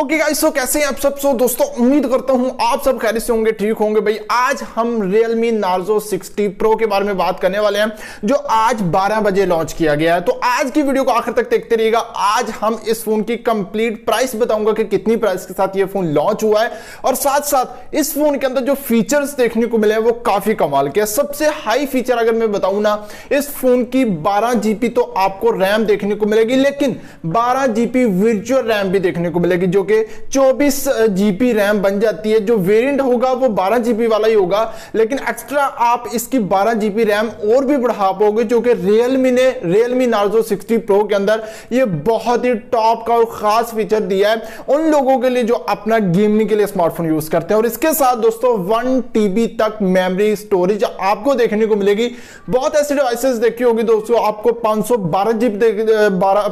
Okay guys so कैसे हैं आप सब? सो दोस्तों, उम्मीद करता हूँ आप सब खैर से होंगे, ठीक होंगे। भाई, आज हम Realme Narzo 60 Pro के बारे में बात करने वाले हैं, जो आज 12 बजे लॉन्च किया गया है। तो आज की वीडियो को आखिर तक देखते रहिएगा। आज हम इस फ़ोन की कंप्लीट प्राइस बताऊँगा कि कितनी प्राइस के साथ ये फ़ोन लॉन्च हुआ है। और साथ साथ इस फ़ोन के अंदर जो फीचर्स देखने को मिले हैं, वो काफ़ी कमाल के सबसे हाई फीचर अगर मैं बताऊँ ना, इस फ़ोन की बारह तो आपको रैम देखने को मिलेगी, लेकिन बारह जीबी वर्चुअल रैम भी देखने को मिलेगी, जो कि 24 जीबी रैम बन जाती है। जो वेरिएंट होगा, वो 12 जीबी वाला ही होगा। लेकिन एक्स्ट्रा आप इसकी 12 जीबी रैम और भी बढ़ा पाओगे, जो कि रियलमी ने रियलमी नार्जो 60 प्रो के अंदर ये बहुत ही टॉप का और खास फीचर दिया है। उन लोगों के लिए जो अपना गेमिंग के लिए स्मार्टफ़ोन यूज़ करते हैं। और इसके साथ दोस्तों वन टीबी तक मेमोरी स्टोरेज आपको देखने को मिलेगी। बहुत ऐसे डिवाइसेस देखी होगी दोस्तों, आपको 512 जीबी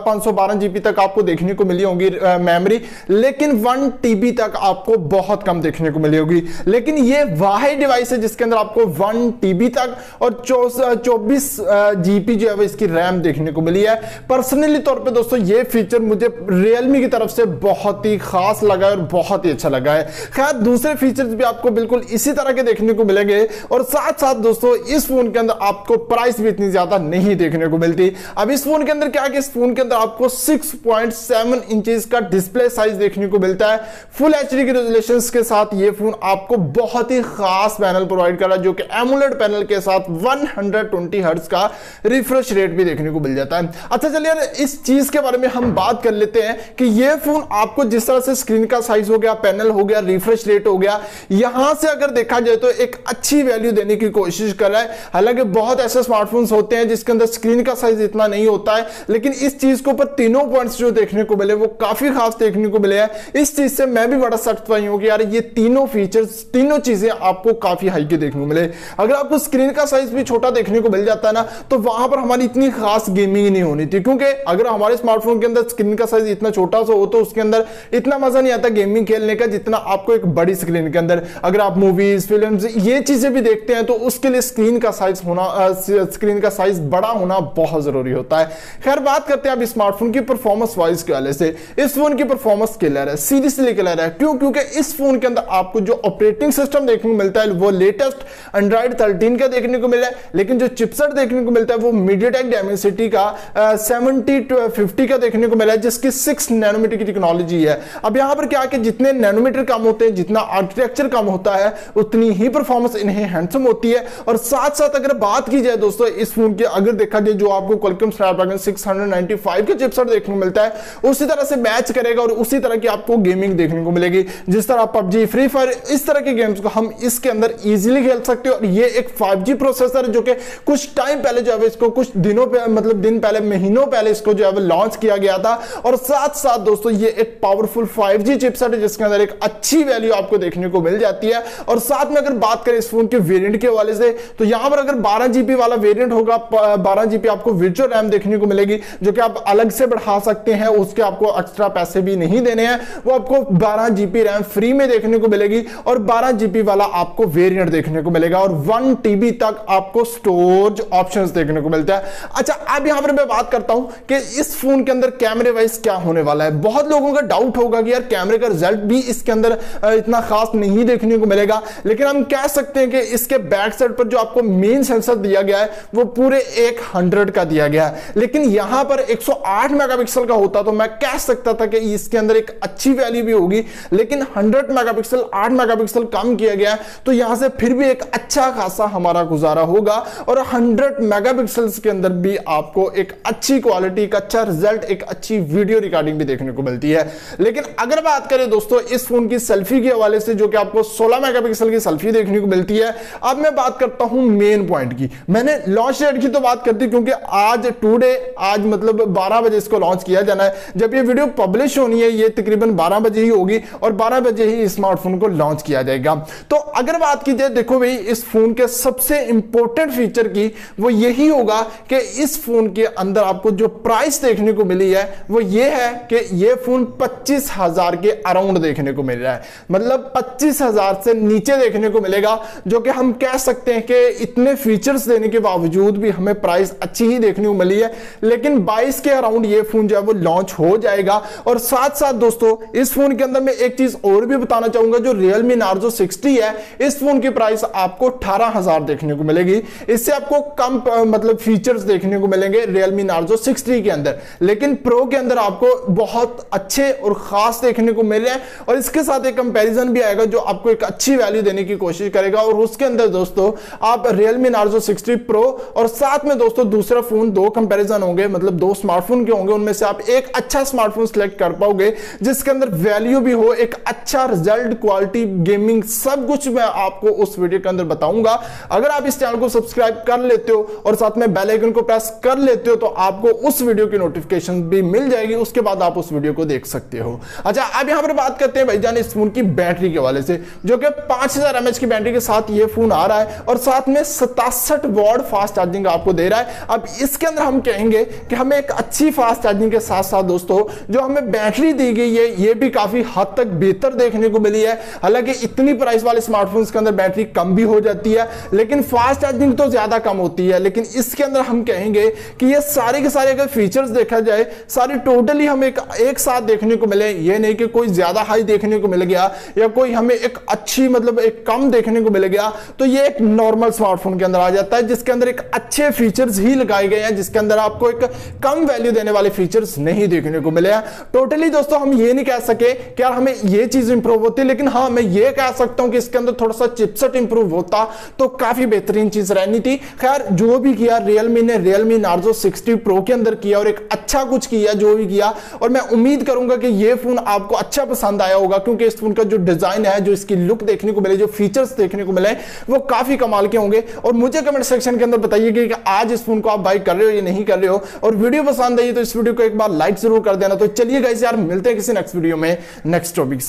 पाँच सौ बारह जीबी तक आपको देखने को मिली होगी मेमोरी लेकिन वन टीबी तक आपको बहुत कम देखने को मिली होगी। लेकिन ये वाहिद डिवाइस है जिसके अंदर आपको वन टीबी तक और चौबीस जीबी जो है वो इसकी रैम देखने को मिली है। पर्सनली तौर पे दोस्तों, ये फीचर मुझे रियलमी की तरफ़ से बहुत ही खास लगा है और बहुत ही अच्छा लगा है। खैर, दूसरे फीचर्स भी आपको बिल्कुल इसी तरह के देखने को मिलेंगे और साथ साथ दोस्तों, इस फ़ोन के अंदर आपको प्राइस भी इतनी ज़्यादा नहीं देखने को मिलती। अब इस फ़ोन के अंदर क्या है इस फ़ोन के अंदर आपको 6.7 इंचेस का डिस्प्ले साइज़ देखने को मिलता है। फुल एच की रेजोल्यूशन के साथ ये फ़ोन आपको बहुत ही खास पैनल प्रोवाइड कर रहा है, जो कि एमुलेट पैनल के साथ 120 हर्ट्ज का रिफ्रेश रेट भी देखने को मिल जाता है। अच्छा चलिए इस चीज़ के बारे में हम बात कर लेते हैं कि ये फ़ोन आपको जिस तरह से स्क्रीन का साइज़ हो गया पैनल हो गया रिफ्रेश रेट हो गया, यहाँ से अगर देखा जाए तो एक अच्छी वैल्यू देने की कोशिश कर रहा है। हालाँकि बहुत ऐसे स्मार्टफोन्स होते हैं जिसके अंदर स्क्रीन का साइज़ इतना नहीं होता है, लेकिन इस चीज़ के ऊपर तीनों पॉइंट्स जो देखने को मिले, वो काफ़ी खास देखने को मिले हैं। इस चीज़ से मैं भी बड़ा सेटिस्फाई हूँ कि यार ये तीनों फीचर्स तीनों चीज़ें आपको काफ़ी हाई के देखने को मिले? अगर आपको स्क्रीन का साइज़ भी छोटा देखने को मिल जाता है ना तो वहाँ पर हमारी इतनी खास गेमिंग नहीं होनी थी। क्योंकि अगर हमारे स्मार्टफ़ोन के अंदर स्क्रीन का साइज़ इतना छोटा सा हो तो उसके अंदर इतना मज़ा नहीं आता गेमिंग खेलने का जितना आपको एक बड़ी स्क्रीन के अंदर। अगर आप मूवीज़ फ़िल्म ये चीज़ें भी देखते हैं तो उसके लिए स्क्रीन का साइज़ होना स्क्रीन का साइज़ बड़ा होना बहुत ज़रूरी होता है। खैर, बात करते हैं अब स्मार्टफ़ोन की परफॉर्मेंस वाइज के वाले से। इस फ़ोन की परफॉर्मेंस क्लियर है सीरियसली क्लियर है। क्यों? क्योंकि इस फ़ोन के अंदर आपको जो ऑपरेटिंग सिस्टम देखने को मिलता है, वो लेटेस्ट एंड्रॉइड 13 का देखने को मिला है, लेकिन जो चिपसेट देखने को मिलता है, वो मीडियाटेक डायमेंसिटी का सेवेंटी फिफ्टी का देखने को मिला है, जिसकी सिक्स नैनोमीटर की टेक्नोलॉजी है। अब यहाँ पर क्या कि जितने नैनोमीटर कम होते हैं, जितना आर्किटेक्चर कम होता है, उतनी ही परफॉर्मेंस इन्हें हैंडसम होती है। और साथ साथ अगर बात की जाए दोस्तों, इस फ़ोन की, अगर देखा जाए जो आपको क्वालकॉम स्नैपड्रैगन 695 के चिपसेट देखने को मिलता है, उसी तरह से मैच करेगा और उसी तरह की आपको गेमिंग देखने को मिलेगी। जिस तरह पबजी फ्री फायर इस तरह के गेम्स को हम इसके अंदर इजीली खेल सकते हो। और ये एक 5G प्रोसेसर जो कि कुछ टाइम पहले जो है इसको, कुछ दिनों पे मतलब दिन पहले, महीनों पहले इसको जो है लॉन्च किया गया था। और साथ साथ दोस्तों, ये एक पावरफुल 5G चिपसेट है, जिसके अंदर एक अच्छी वैल्यू आपको देखने को मिल जाती है। और साथ में अगर बात करें इस फ़ोन के वेरिएंट के हवाले से तो यहाँ पर अगर बारह जीबी वाला वेरियंट होगा बारह जीबी आपको वर्चुअल रैम देखने को मिलेगी, जो कि आप अलग से बढ़ा सकते हैं, उसके आपको एक्स्ट्रा पैसे भी नहीं देने हैं, वो आपको 12 जीबी रैम फ्री में देखने को मिलेगी और 12 जीबी वाला आपको वेरिएंट देखने को मिलेगा और 1 टीबी तक आपको स्टोरेज ऑप्शंस देखने को मिलता है। अच्छा अब यहाँ पर मैं बात करता हूँ कि इस फ़ोन के अंदर कैमरे वाइज क्या होने वाला है। बहुत लोगों का डाउट होगा कि यार कैमरे का रिज़ल्ट भी इसके अंदर इतना खास नहीं देखने को मिलेगा। लेकिन हम कह सकते हैं कि इसके बैक साइड पर जो आपको मेन सेंसर दिया गया है, वो पूरे एक हंड्रेड का दिया गया है। लेकिन यहाँ पर 108 मेगापिक्सल का होता तो मैं कह सकता था कि इसके अंदर एक अच्छी वैल्यू भी होगी, लेकिन 100 मेगापिक्सल 8 मेगापिक्सल कम किया गया तो यहाँ से फिर भी एक अच्छा खासा हमारा गुजारा होगा और 100 मेगापिक्सल्स के अंदर भी आपको एक अच्छी क्वालिटी का अच्छा रिज़ल्ट एक अच्छी वीडियो रिकॉर्डिंग भी देखने को मिलती है। लेकिन अगर बात करें दोस्तों, इस फ़ोन की सेल्फी के हवाले से, जो कि आपको 16 मेगापिक्सल की सेल्फी देखने को मिलती है, अब मैं बात करता हूँ मेन पॉइंट की। मैंने लॉन्च डेट की तो बात करती क्योंकि आज टुडे आज मतलब 12 बजे इसको लॉन्च किया जाना है। जब ये वीडियो पब्लिश होनी है, ये तकरीबन 12 बजे ही होगी और 12 बजे ही स्मार्टफ़ोन को लॉन्च किया जाएगा। तो अगर बात की जाए, देखो भाई, इस फ़ोन के सबसे इंपॉर्टेंट फीचर की, वो यही होगा कि इस फ़ोन के अंदर आपको जो प्राइस देखने को मिली है, वो ये है कि ये फ़ोन पच्चीस हज़ार के अराउंड देखने को मिल रहा है। मतलब पच्चीस हज़ार से नीचे देखने को मिलेगा, जो कि हम कह सकते हैं कि इतने फीचर्स देने के बावजूद भी हमें प्राइस अच्छी ही देखने को मिली है। लेकिन 22 के अराउंड ये फ़ोन जो है, वो लॉन्च हो जाएगा और साथ साथ दोस्तों, इस फ़ोन के अंदर मैं एक चीज़ और भी बताना चाहूँगा जो Realme Narzo 60 है। इस फ़ोन की प्राइस आपको अठारह हज़ार देखने को मिलेगी। इससे आपको कम मतलब फीचर्स देखने को मिलेंगे Realme Narzo 60 के अंदर। लेकिन प्रो के अंदर आपको बहुत अच्छे और खास देखने को मिले और इसके साथ एक कंपैरिजन भी आएगा जो आपको एक अच्छी वैल्यू देने की कोशिश करेगा। और उसके अंदर दोस्तों, आप रियलमी नार्जो 60 प्रो और साथ में दोस्तों दूसरा फ़ोन दो कंपैरिजन होंगे मतलब दो स्मार्टफ़ोन के होंगे। उनमें से आप एक अच्छा स्मार्टफ़ोन सिलेक्ट कर पाओगे जिसके अंदर वैल्यू भी हो, एक अच्छा रिज़ल्ट क्वालिटी गेमिंग सब कुछ मैं आपको उस वीडियो के अंदर बताऊँगा। अगर आप इस चैनल को सब्सक्राइब कर लेते हो और साथ में बेल आइकन को प्रेस कर लेते हो तो आपको उस वीडियो की नोटिफिकेशन भी मिल जाएगी। उसके बाद आप उस वीडियो को देख सकते हो। अच्छा अब यहाँ पर बात करते हैं भाईजान इस फ़ोन की बैटरी के वाले से, जो कि पाँच हज़ार की बैटरी के साथ ये फ़ोन आ रहा है और साथ में सतासठ वॉर्ड फास्ट चार्जिंग आपको दे रहा है। अब इसके अंदर हम कहेंगे कि हमें एक अच्छी फास्ट चार्जिंग के साथ साथ दोस्तों, जो हमें बैटरी दी गई है ये भी काफ़ी हद तक बेहतर देखने को मिली है। हालाँकि इतनी प्राइस वाले स्मार्टफोन्स के अंदर बैटरी कम भी हो जाती है लेकिन फास्ट चार्जिंग तो ज़्यादा कम होती है। लेकिन इसके अंदर हम कहेंगे कि ये सारे के सारे अगर फीचर्स देखा जाए सारी टोटली हमें एक, एक साथ देखने को मिले। ये नहीं कि कोई ज़्यादा हाई देखने को मिल गया या कोई हमें एक अच्छी मतलब एक कम देखने को मिल गया तो ये एक नॉर्मल स्मार्टफ़ोन के अंदर आ जाता है जिसके अंदर एक अच्छे फीचर्स ही लगाए गए हैं जिसके अंदर आपको एक कम वैल्यू देने वाले फीचर्स नहीं देखने को मिले हैं। टोटली दोस्तों हम ये नहीं कह सके कि यार हमें ये चीज़ इंप्रूव होती, लेकिन हाँ मैं ये कह सकता हूँ कि इसके अंदर थोड़ा सा चिपसेट इंप्रूव होता तो काफ़ी बेहतरीन चीज़ रहनी थी। खैर, जो भी किया रियलमी ने रियलमी नार्जो 60 प्रो के अंदर किया और एक अच्छा कुछ किया, जो भी किया, और मैं उम्मीद करूँगा कि ये फ़ोन आपको अच्छा पसंद आया होगा, क्योंकि इस फ़ोन का जो डिज़ाइन है, जो इसकी लुक देखने को मिले, जो फीचर्स देखने को मिले, वो काफ़ी कमाल के होंगे। और मुझे कमेंट सेक्शन के अंदर बताइए कि आज इस फ़ोन को आप बाई कर रहे हो या नहीं कर रहे हो, और वीडियो पसंद आई तो इस वीडियो को एक बार लाइक ज़रूर कर देना। तो चलिए गाइस यार, मिलते हैं किसी नेक्स्ट वीडियो में नेक्स्ट टॉपिक